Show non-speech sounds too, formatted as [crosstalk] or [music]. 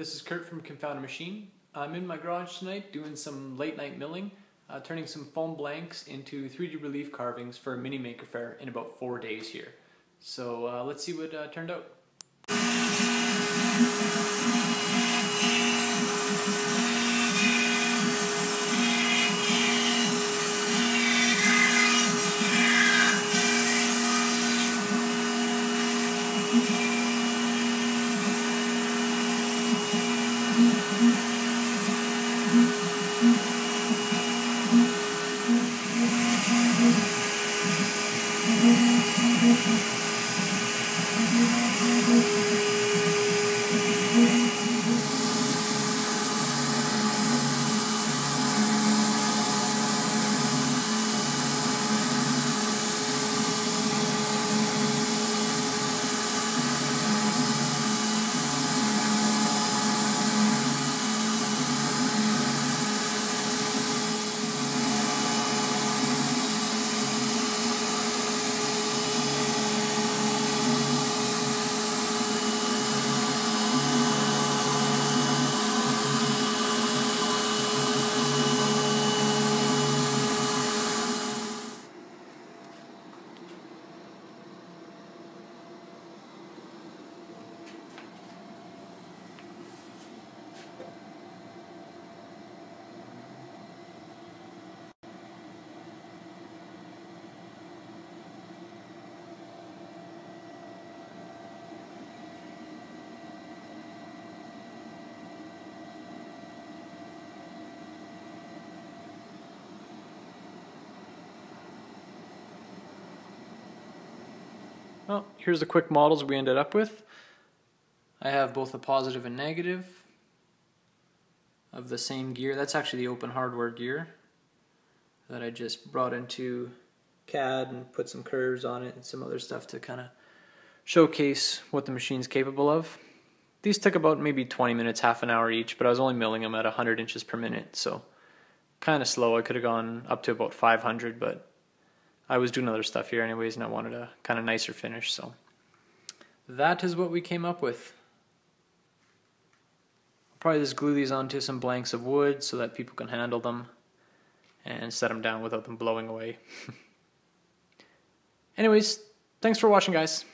This is Curt from Confounded Machine. I'm in my garage tonight doing some late night milling, uh, turning some foam blanks into 3D relief carvings for a mini maker faire in about four days here. So uh, let's see what uh, turned out. Well, here's the quick models we ended up with. I have both a positive and negative of the same gear. That's actually the open hardware gear that I just brought into CAD and put some curves on it and some other stuff to kind of showcase what the machine's capable of. These took about maybe 20 minutes, half an hour each, but I was only milling them at 100 inches per minute, so kind of slow. I could have gone up to about 500, but I was doing other stuff here anyways, and I wanted a kind of nicer finish, so that is what we came up with. Probably just glue these onto some blanks of wood so that people can handle them and set them down without them blowing away. [laughs] anyways, thanks for watching, guys.